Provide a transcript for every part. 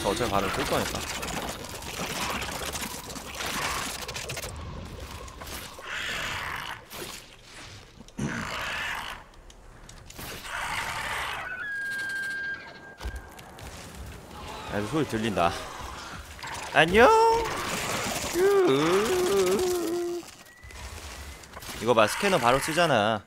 아까 어차피 바로 뜰 거니까. 야, 소리 들린다. 안녕! 유. 이거 봐 스캐너 바로 쓰잖아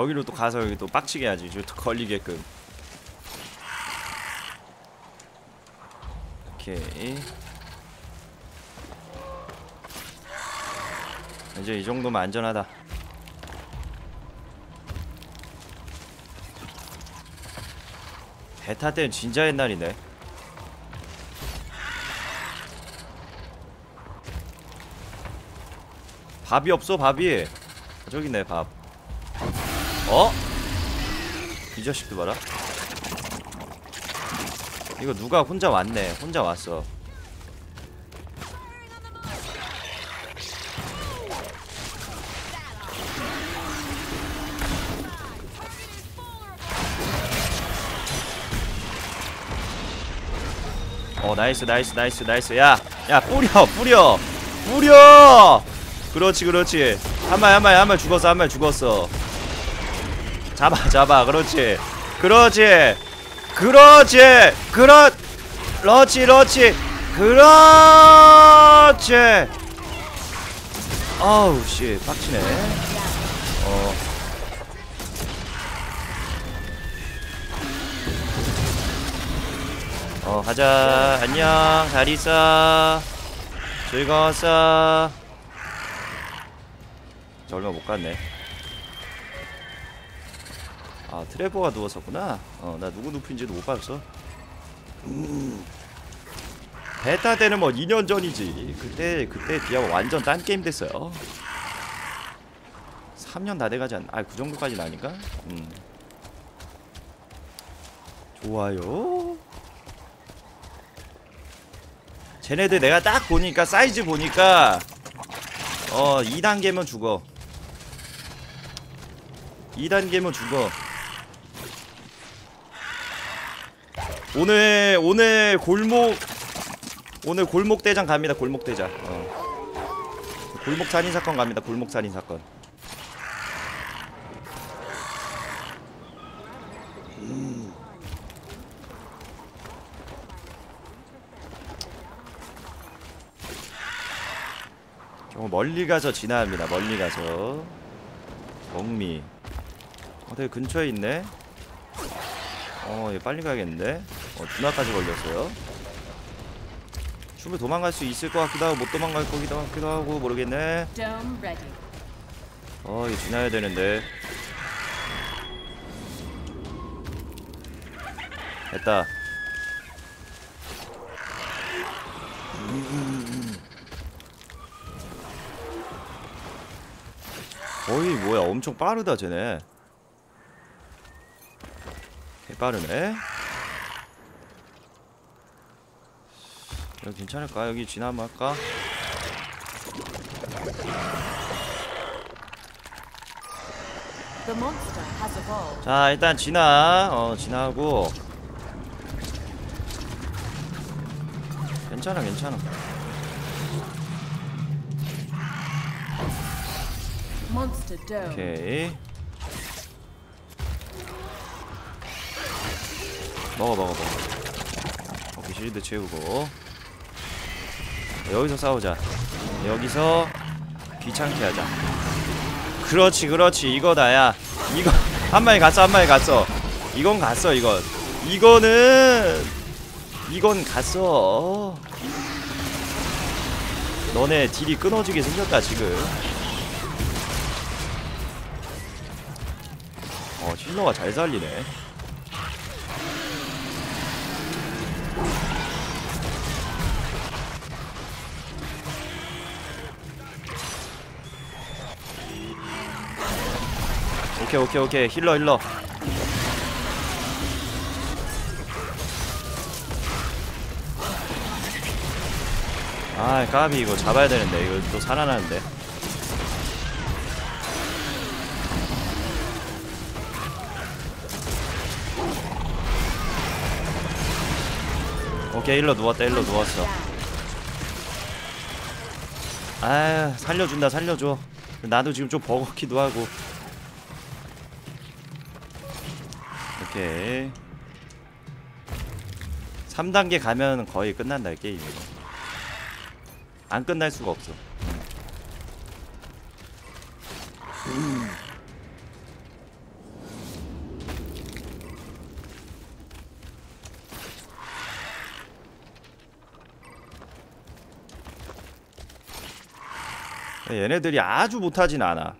여기로 또 가서 여기 또 빡치게 해야지. 저 걸리게끔. 오케이. 이제 이 정도면 안전하다. 베타 때는 진짜 옛날이네. 밥이 없어 밥이. 저기 있네 밥 어? 이 자식들 봐라. 이거 누가 혼자 왔네. 혼자 왔어. 어 nice nice nice nice. 야야 뿌려 뿌려 뿌려! 그렇지 그렇지. 한마리 한마리 한마리 죽었어 한마리 죽었어 잡아 잡아 그렇지 그렇지 그렇지 그렇 그렇지 그렇지 그렇지 아우 씨 빡치네 어 어, 가자. 안녕. 잘 있어. 즐거웠어. 저 얼마 못 갔네. 아, 트레버가 누웠었구나. 어, 나 누구 눕힌지도 못 봤어. 음. 베타 때는 뭐 2년 전이지. 그때, 그때 비하고 완전 딴 게임 됐어요. 3년 다 돼가지 않나? 아, 그 정도까지는 아닌가? 음. 좋아요. 쟤네들 내가 딱 보니까 사이즈 보니까 어 2단계면 죽어 2단계면 죽어 오늘 오늘 골목 오늘 골목 대장 갑니다 골목 대장 어. 골목 살인 사건 갑니다 골목 살인 사건 좀 멀리 가서 진화합니다. 멀리 가서 정미. 어, 되게 근처에 있네. 어, 얘 빨리 가야겠는데. 어, 준화까지 걸렸어요. 충분히 도망갈 수 있을 것 같기도 하고 못 도망갈 거기도 같기도 하고 모르겠네. 어, 이거 지나야 되는데. 됐다. 거의 뭐야 엄청 빠르다 쟤네 개 빠르네 여기 괜찮을까? 여기 지나 한번 할까? 자 일단 진화 어 진화하고. 괜찮아 괜찮아. 오케이. 먹어 먹어 먹어. 오케이 실드 채우고 여기서 싸우자. 여기서 귀찮게 하자. 그렇지 그렇지. 이거다 야. 이거 한 마리 갔어 한 마리 갔어. 이건 갔어 이건. 이거는 이건 갔어. 너네 딜이 끊어지게 생겼다 지금. 어 힐러가 잘 살리네 오케이 오케이 오케이. 힐러 힐러. 아 까비 이거 잡아야 되는데. 이거 또 살아나는데. 오케이 일로 누웠다 일로 누웠어. 아 살려준다 살려줘. 나도 지금 좀 버거기도 하고. 오케이 3단계 가면 거의 끝난다 이 게임 이거 안 끝날 수가 없어. 얘네들이 아주 못하진 않아.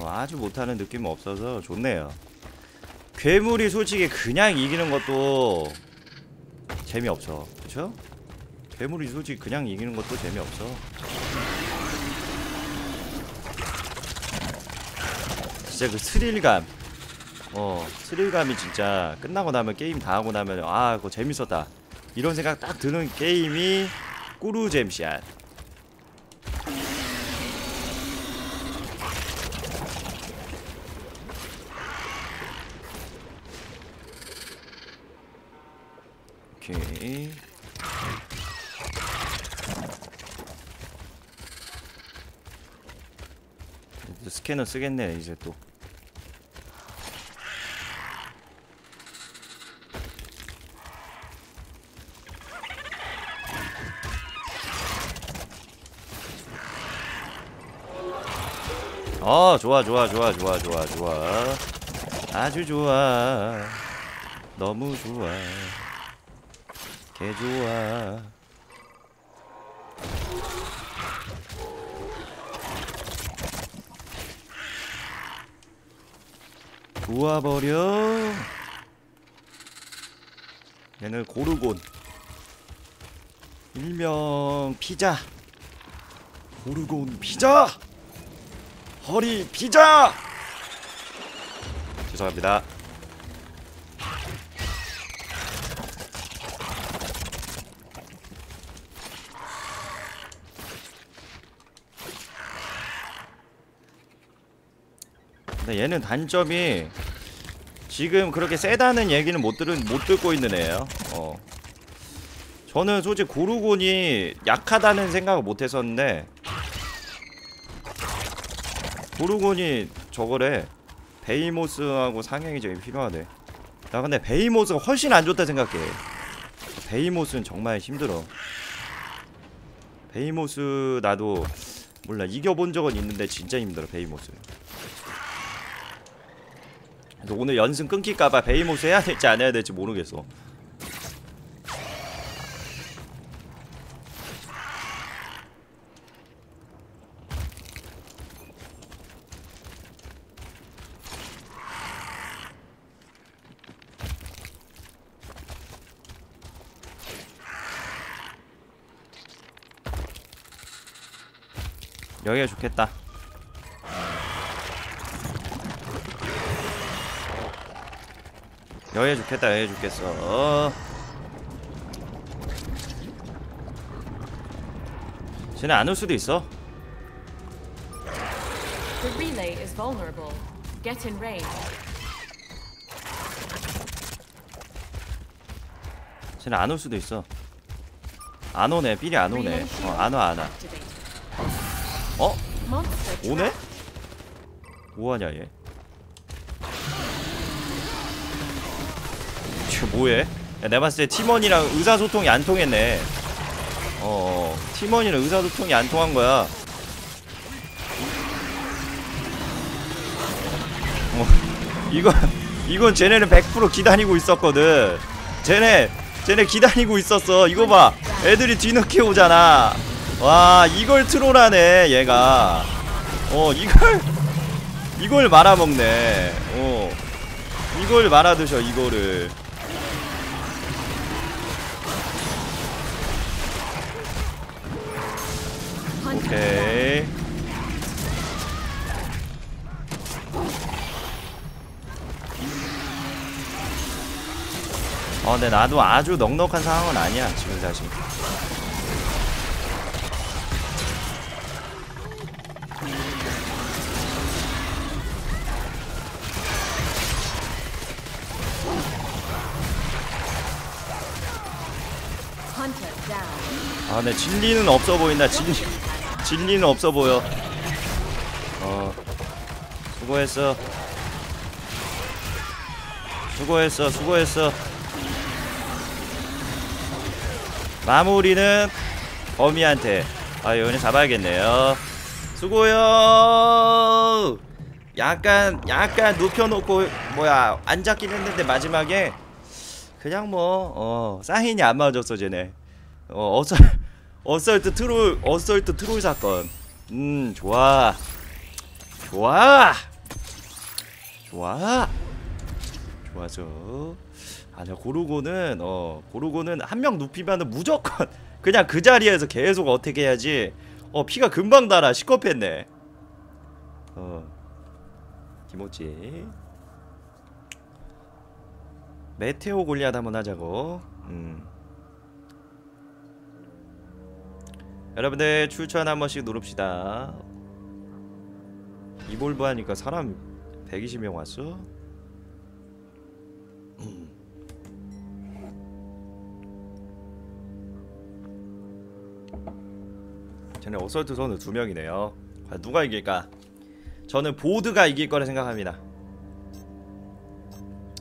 어, 아주 못하는 느낌은 없어서 좋네요 괴물이 솔직히 그냥 이기는 것도 재미없어. 그쵸? 괴물이 솔직히 그냥 이기는 것도 재미없어. 진짜 그 스릴감. 어 스릴감이 진짜 끝나고 나면 게임 다 하고 나면 아 그거 재밌었다. 이런 생각 딱 드는 게임이 꾸루잼샷 오케이 이제 스캐너 쓰겠네 이제 또. 어 좋아 좋아 좋아 좋아 좋아 좋아. 아주 좋아. 너무 좋아 개 좋아. 좋아버려. 얘는 고르곤. 일명 피자. 고르곤 피자. 허리 피자. 죄송합니다 얘는 단점이 지금 그렇게 세다는 얘기는 못 들은 못 듣고 있는 애예요. 어. 저는 솔직히 고르곤이 약하다는 생각을 못 했었는데 고르곤이 저거래 베이모스하고 상향이 되게 필요하대. 나 근데 베이모스가 훨씬 안 좋다 생각해. 베이모스는 정말 힘들어. 베이모스 나도 몰라 이겨본 적은 있는데 진짜 힘들어 베이모스. 그래서 오늘 연승 끊길까봐 베이모스 해야 될지 안 해야 될지 모르겠어. 여기가 좋겠다. 여기 좋겠다 여기 좋겠어 어. 쟤네 안 올 수도 있어 The relay is vulnerable. Get in range. 쟤네 안올 수도 있어 안 오네 삘이 안 오네 어, 안 와 안와 activated. 어? 오네? 뭐하냐 얘 뭐해? 야, 내가 봤을 때 팀원이랑 의사소통이 안 통했네. 어, 어. 팀원이랑 의사소통이 안 통한 거야. 어, 이건 이건 쟤네는 100% 기다리고 있었거든. 쟤네 쟤네 기다리고 있었어. 이거 봐. 애들이 뒤늦게 오잖아. 와 이걸 트롤하네 얘가. 어 이걸 이걸 말아먹네. 어 이걸 말아드셔 이거를 오케이. 어 근데 나도 아주 넉넉한 상황은 아니야 지금 사실. 아, 네 진리는 없어 보인다. 진리 진리는 없어 보여. 어, 수고했어. 수고했어, 수고했어. 마무리는 범이한테. 아, 여기는 잡아야겠네요. 수고요. 약간, 약간 눕혀놓고 뭐야 안 잡긴 했는데 마지막에 그냥 뭐 어, 사인이 안 맞았어 쟤네. 어, 어설 어설트 트롤 어설트 트롤 사건. 음, 좋아. 좋아. 좋아. 좋아져. 아니야 고르고는 어 고르고는 한 명 눕히면은 무조건 그냥 그 자리에서 계속 어떻게 해야지. 어 피가 금방 달아 시커했네. 어 김오지. 메테오 골리앗 한번 하자고. 음. 여러분들 출전 한 번씩 누릅시다. 이볼브 하니까 사람 120명 왔어? 쟤네 어설트 선수 두 명이네요. 누가 이길까? 저는 보드가 이길 거라 생각합니다.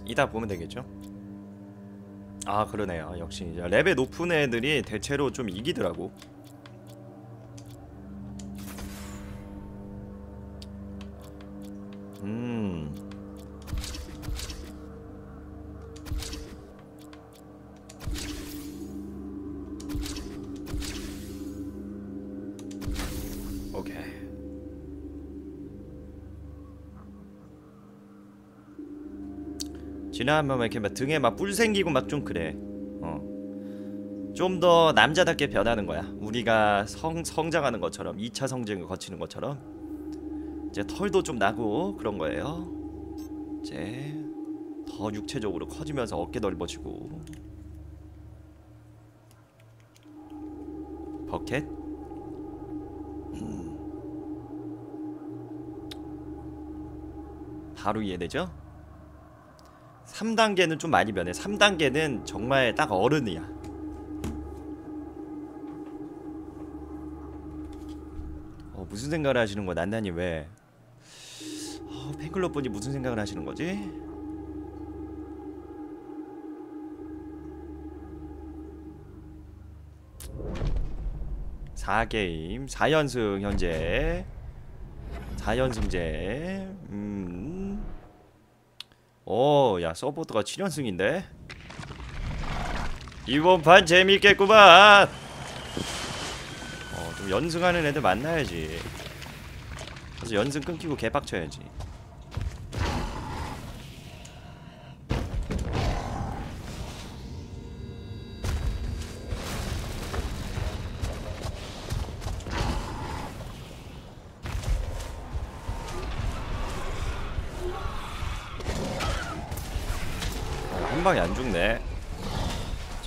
이따 보면 되겠죠? 아 그러네요. 역시 이제 레벨 높은 애들이 대체로 좀 이기더라고. 지나면 막 이렇게 막 등에 막 뿔 생기고 막 좀 그래. 어. 좀 더 남자답게 변하는 거야. 우리가 성 성장하는 것처럼 2차 성장을 거치는 것처럼 이제 털도 좀 나고 그런 거예요. 이제 더 육체적으로 커지면서 어깨 넓어지고 버켓 음. 바로 이해되죠? 3단계는 좀 많이 변해. 3단계는 정말 딱 어른이야. 어, 무슨 생각을 하시는 거야, 난난이 왜? 어, 팬클럽 분이 무슨 생각을 하시는 거지? 사게임 4연승 현재 4연승제 음. 오, 야, support가 7연승인데? 이번 판 재밌겠구만! 어, 좀 연승하는 애들 만나야지. 그래서 연승 끊기고 개빡쳐야지.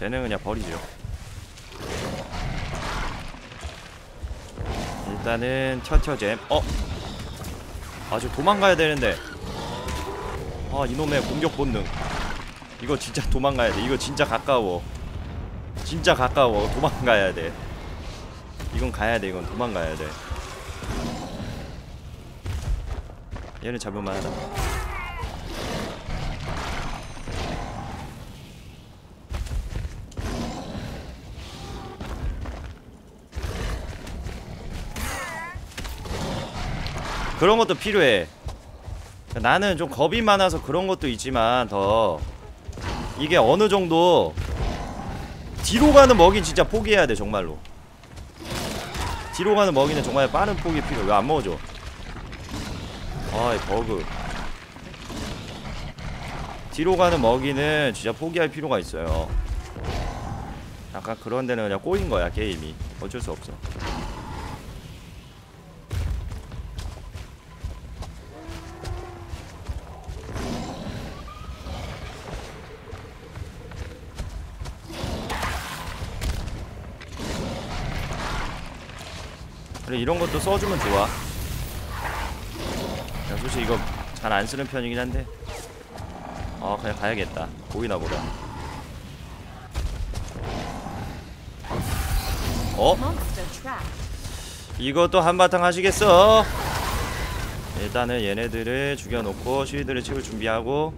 쟤는 그냥 버리죠. 일단은 처처잼. 어? 아주 도망가야 되는데. 아 이놈의 공격 본능. 이거 진짜 도망가야 돼. 이거 진짜 가까워. 진짜 가까워. 도망가야 돼. 이건 가야 돼. 이건 도망가야 돼. 얘는 잡을만 하다. 그런 것도 필요해. 나는 좀 겁이 많아서 그런 것도 있지만 더 이게 어느 정도 뒤로 가는 먹이 진짜 포기해야 돼 정말로. 뒤로 가는 먹이는 정말 빠른 포기 필요. 왜안 먹어줘? 아이 버그. 뒤로 가는 먹이는 진짜 포기할 필요가 있어요. 약간 그런 데는 그냥 꼬인 거야 게임이. 어쩔 수 없어. 그래 이런 것도 써주면 좋아. 야, 솔직히 이거 잘 안 쓰는 편이긴 한데. 아 그냥 가야겠다. 보이나 보다. 어? 이것도 한바탕 하시겠어? 일단은 얘네들을 죽여놓고 쉴드를 치울 준비하고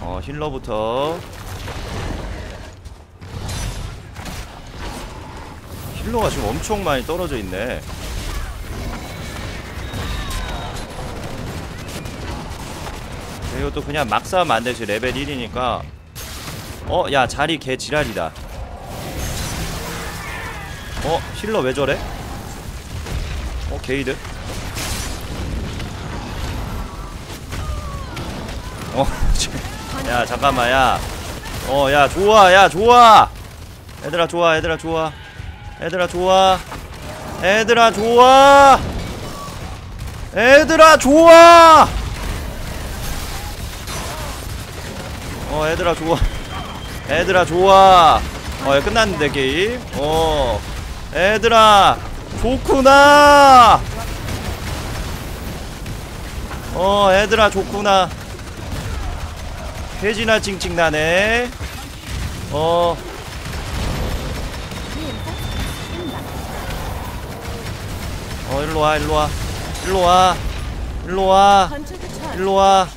어 힐러부터 힐러가 지금 엄청 많이 떨어져 있네. 이것도 그냥 막 싸우면 안 되지. 레벨 1이니까. 어 야 자리 개 지랄이다. 어 healer 왜 저래? 어 게이드? 어 야 잠깐만 야 어 야 좋아 야 좋아. 얘들아 좋아 얘들아 좋아 얘들아 좋아. 얘들아 좋아. 얘들아 좋아. 어 얘들아 좋아. 애들아 좋아. 어 야, 끝났는데 게임. 어. 애들아 좋구나. 어 애들아 좋구나. 돼지나 찡찡 나네. 어 어, 일로와, 일로와, 일로와, 일로와. 일로와,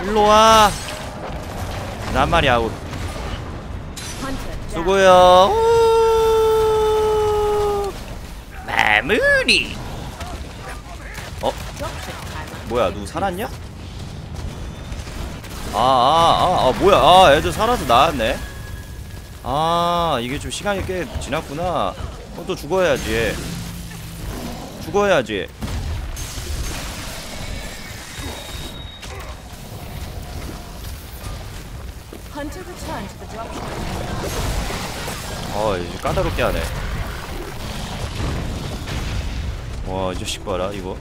일로와. 난 말이 아웃. 수고요. 우- 마무리. Timer. 뭐야, 누구 살았냐? 아, 아, 아, 아, 뭐야? 아, 애들 살아서 나왔네. 아, 이게 좀 시간이 꽤 지났구나. 그럼 또 죽어야지. 죽어야지. 어, 이제 까다롭게 하네. 와, 이 자식 봐라, 이거.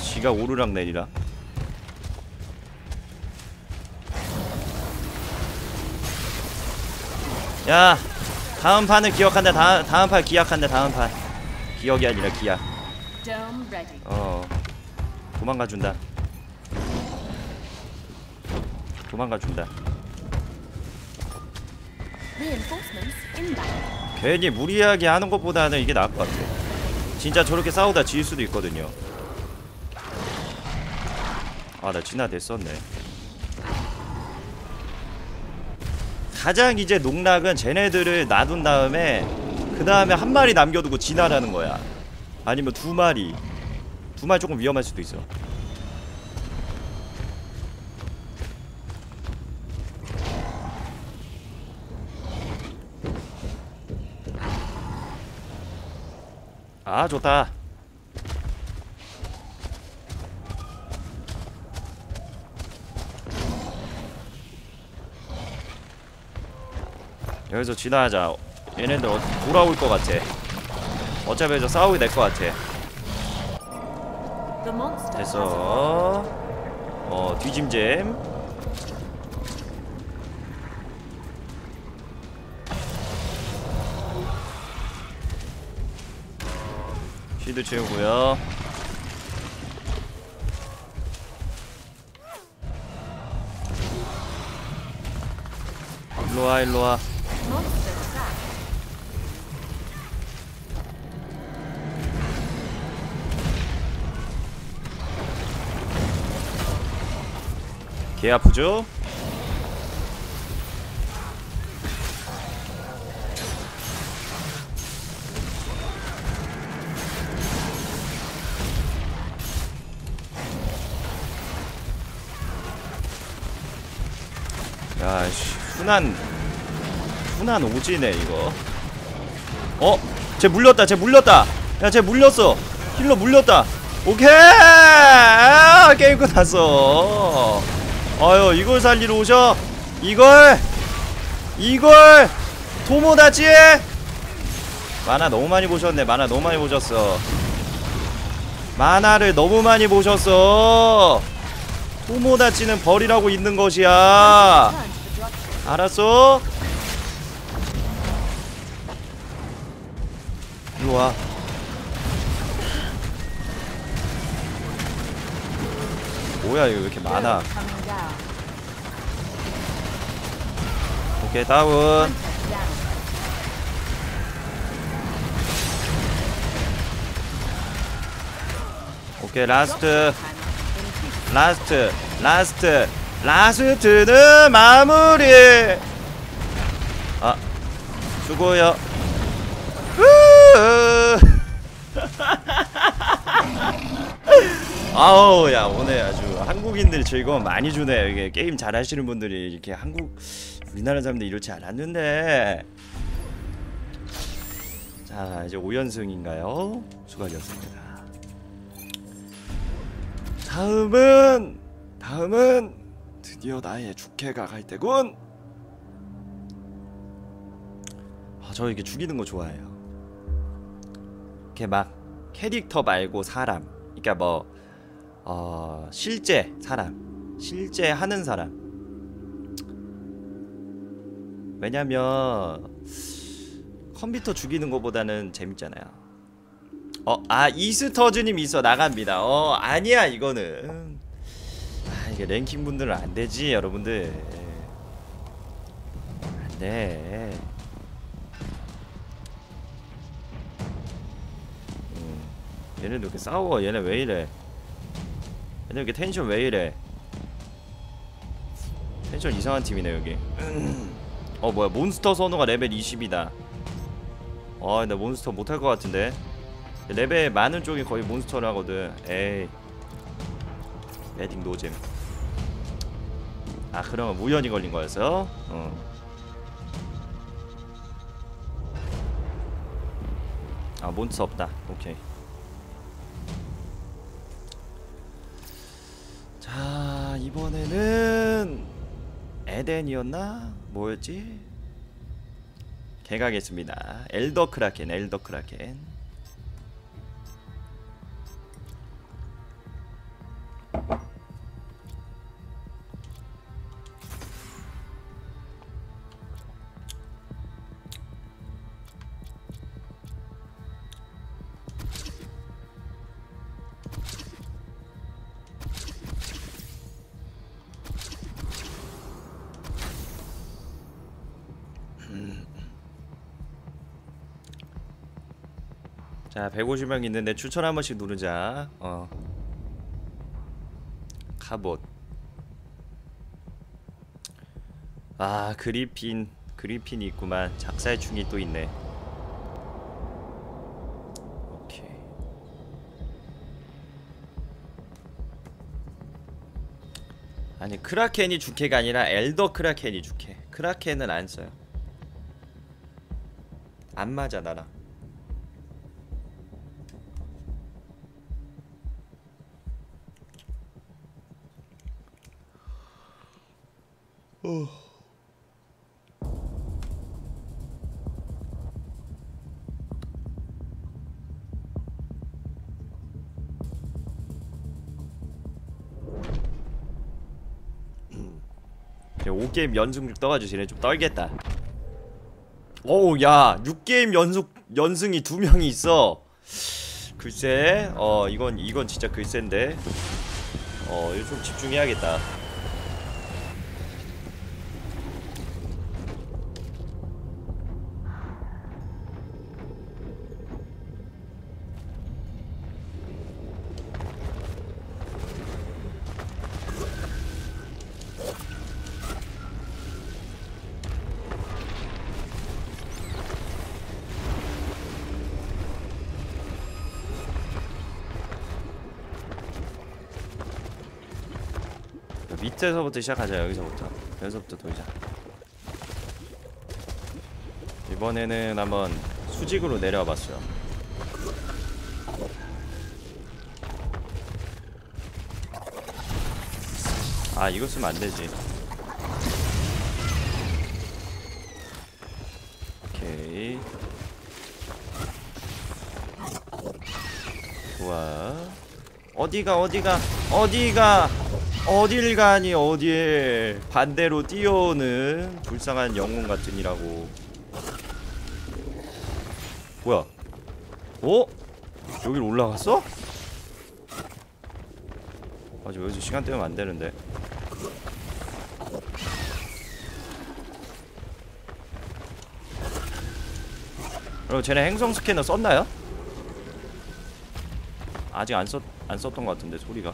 지가 오르락 내리락. 야, 다음 판을 기억한다. 다, 다음 판 기약한다. 다음 판. 기억이 아니라 기약. 어, 도망가 준다. 도망가 준다. 괜히 무리하게 하는 것보다는 이게 나을 것 같아. 진짜 저렇게 싸우다 질 수도 있거든요. 아, 나 진화 됐었네. 가장 이제 농락은 쟤네들을 놔둔 다음에 그 다음에 한 마리 남겨두고 진화라는 거야. 아니면 두 마리. 두 마리 조금 위험할 수도 있어. 아 좋다 여기서 진화하자 얘네들 어, 돌아올 것 같아 어차피 여기서 싸우게 될 것 같아. 됐어. 어 뒤짐잼. 시드 채우고요. 일로와 일로와 개 아프죠? 야씨 순한 순한 오지네 이거. 어? 쟤 물렸다 쟤 물렸다. 야 쟤 물렸어. 힐러 물렸다. 오케이! 아, 게임 끝났어 아유 이걸 살리러 오셔? 이걸? 이걸? 토모다치 만화 너무 많이 보셨네. 만화 너무 많이 보셨어. 만화를 너무 많이 보셨어. 토모다치는 버리라고 있는 것이야. 알았어? 일로 와. 뭐야 이거 왜 이렇게 많아? 오케이 다운. 오케이 last. last last last는 마무리 아 수고요 으으. 아우 야 오늘 아주 한국인들 즐거움 많이 주네요 이게 게임 잘하시는 분들이 이렇게 한국 우리나라 사람들 이렇지 않았는데 자 이제 5연승인가요 수고하셨습니다 다음은 다음은 드디어 나의 죽해가 갈 때군. 아, 저 이렇게 죽이는 거 좋아해요. 이렇게 막 캐릭터 말고 사람. 그러니까 뭐 어, 실제 사람, 실제 하는 사람. 왜냐면 컴퓨터 죽이는 거보다는 재밌잖아요. 어, 아 이스터즈님 있어 나갑니다. 어, 아니야 이거는. 아, 이게 랭킹 분들은 안 되지 여러분들. 안 돼. 음, 얘네도 이렇게 싸워. 얘네 왜 이래? 얘네 이렇게 텐션 왜 이래? 텐션 이상한 팀이네 여기. 어 뭐야 몬스터 선호가 레벨 20이다. 어, 나 몬스터 못할 것 같은데. 레벨 많은 쪽이 거의 monster라거든. 에이. medic 노잼. 아, 그러면 우연히 걸린 거였어? 어. 아, 몬스터 없다. 오케이. 이번에는 에덴이었나? 뭐였지? 개가겠습니다. 엘더 크라켄, 엘더 크라켄. 자, 150명 있는데 추천 한 번씩 누르자. 어. 카봇. 아, 그리핀. 그리핀이 있구만. 작살충이 또 있네. 오케이. 아니, 크라켄이 주캐가 아니라 엘더 크라켄이 주캐. 크라켄은 안 써요. 안 맞아 나랑. 그냥 5게임 연승 떠가지고 쟤네 좀 떨겠다. 오우 야 6게임 연속 연승이 두 명이 있어. 글쎄 어 이건 이건 진짜 글쎄인데. 어 이거 좀 집중해야겠다 밑에서부터 시작하자 여기서부터. 여기서부터 돌자. 이번에는 한번 수직으로 내려와 봤어요 아 이거 쓰면 안되지. 오케이. 좋아. 어디가 어디가? 어디가 어딜 가니 어디에 반대로 뛰어오는 불쌍한 영웅 같은이라고 뭐야 어? 여기로 올라갔어? 아직 여기서 시간 때면 안 되는데 여러분 쟤네 행성 스캐너 썼나요? 아직 안, 썼, 안 썼던 것 같은데 소리가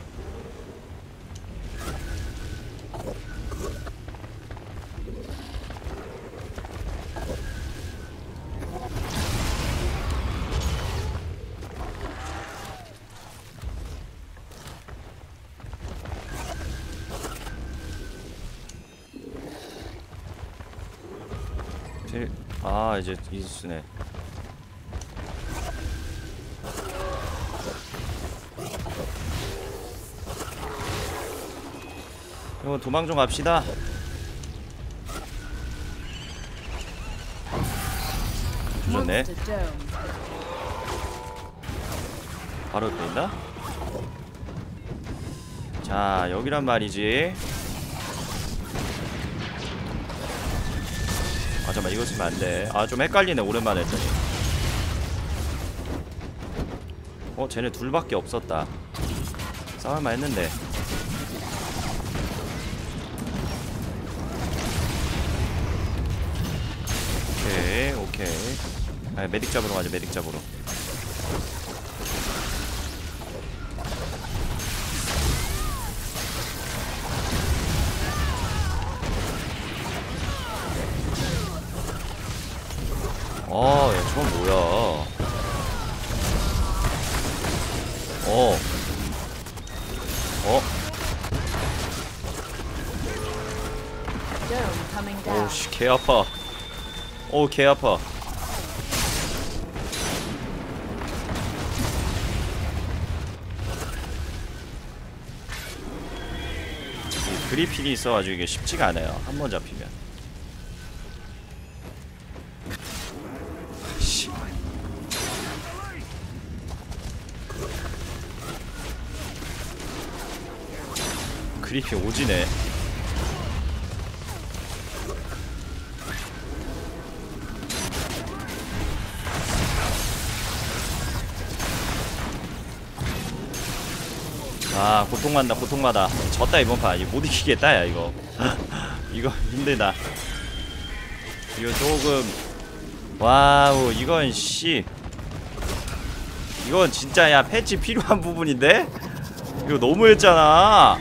아 이제 이수네 이거 도망 좀 갑시다 좋네. 바로 옆에 있나? 자 여기란 말이지 잠깐만 이거 쓰면 안돼. 아 좀 헷갈리네 오랜만에 했더니. 어 쟤네 둘밖에 없었다. 싸울만 했는데. 오케이 오케이. 아 메딕 잡으러 가자 메딕 잡으러 아파. 오, 개 아파. 이 그리핀이 있어가지고 이게 쉽지가 않아요. 한 번 잡히면. 씨. 그리핀 오지네. 아 고통받다 고통받아. 졌다 이번 판. 이거 못 이기겠다 야 이거. 이거 힘들다. 이거 조금 와우 이건 씨. 이건 진짜 야 패치 필요한 부분인데? 이거 너무했잖아